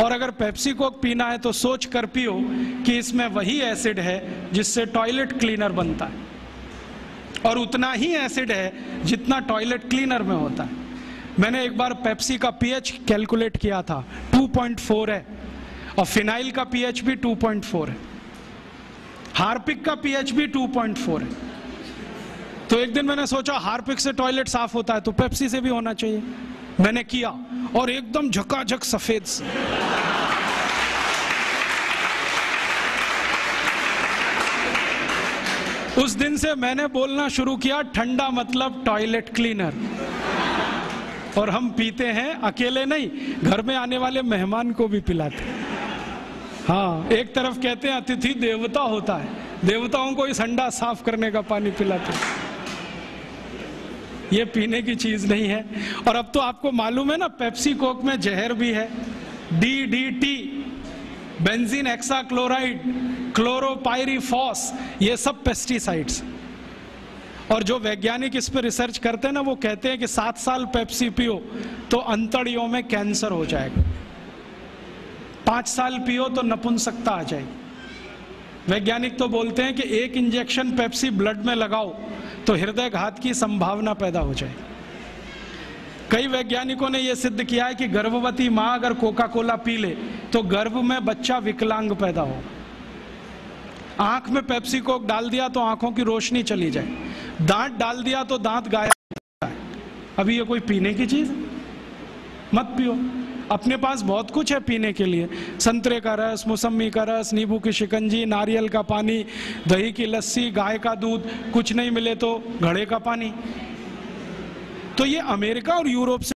और अगर Pepsi Coke पीना है तो सोच कर पियो कि इसमें वही एसिड है जिससे टॉयलेट क्लीनर बनता है। और उतना ही एसिड है जितना टॉयलेट क्लीनर में होता है। मैंने एक बार पेप्सी का पीएच कैलकुलेट किया था 2.4 है। और फिनाइल का पीएच भी 2.4 है। हार्पिक का पीएच भी 2.4 है। तो एक दिन मैंने सोचा हार्पिक से टॉयलेट साफ़ होता है तो पेप्सी से भी होना चाहिए। मैंने किया और एकदम झकाझक सफ़ेद से। उस दिन से मैंने बोलना शुरू किया, ठंडा मतलब टॉयलेट क्लीनर और हम पीते हैं, अकेले नहीं, घर में आने वाले मेहमान को भी पिलाते हैं, एक तरफ़ कहते हैं, अतिथि देवता होता है। देवताओं को इस अंडा साफ़ करने का पानी पिलाते हैं। ये पीने की चीज़ नहीं है। और अब तो आपको मालूम है ना, पेप्सी कोक में जहर भी है। D D T benzene hexa chloride chlorpyrifos ये सब पेस्टिसाइड्स और जो वैज्ञानिक इस पर रिसर्च करते हैं ना, वो कहते हैं कि सात साल पेप्सी पियो तो अंतड़ियों में कैंसर हो जाएगा। पाँच साल पियो तो नपुंसकता आ जाएगी। वैज्ञानिक तो बोलते हैं कि एक इंजेक्शन पेप्सी ब्लड में लगाओ तो हृदय घात की संभावना पैदा हो जाए। कई वैज्ञानिकों ने यह सिद्ध किया है कि गर्भवती माँ अगर कोका कोला पी ले तो गर्भ में बच्चा विकलांग पैदा हो। आँख में पेप्सी कोक डाल दिया तो आँखों की रोशनी चली जाए। दांत डाल दिया तो दांत गायब अभी ये कोई पीने की चीज़ मत पियो। अपने पास बहुत कुछ है पीने के लिए। संतरे का रस मौसमी का रस, नींबू की शिकंजी, नारियल का पानी, दही की लस्सी, गाय का दूध, कुछ नहीं मिले तो घड़े का पानी। तो ये अमेरिका और यूरोप से